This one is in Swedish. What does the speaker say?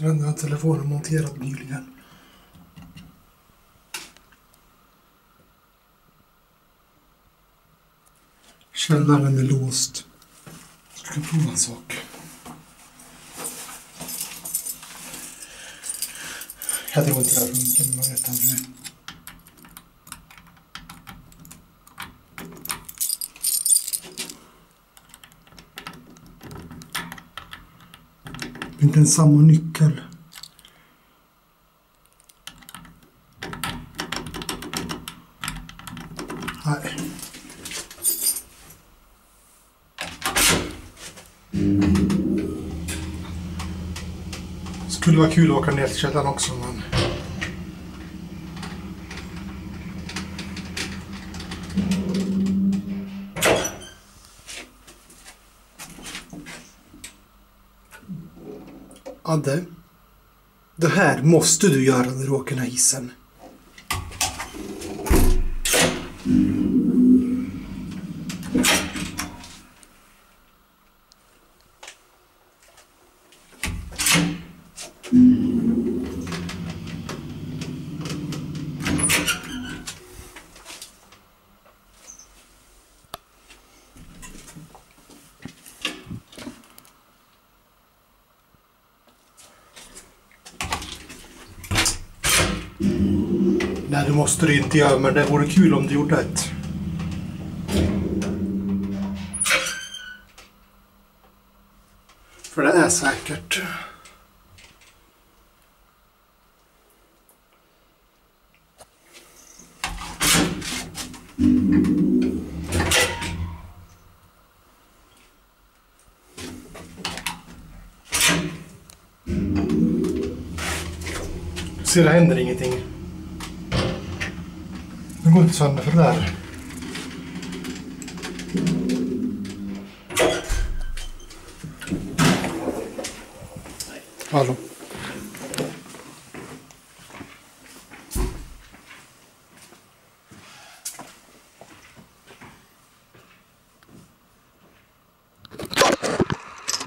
Den enda telefonen monterad nyligen. Källaren är låst. Jag ska prova en sak. Jag tror inte det här funkar, men man vet aldrig. Inte ens samma nyckel. Nej. Skulle vara kul att åka ner till källaren också, men... Adde. Det här måste du göra när du åker den här hissen. Nej, det måste du inte göra, men det vore kul om du gjorde ett. För det är säkert ser det händer ingenting. Den går inte sönder för det där. Hallå?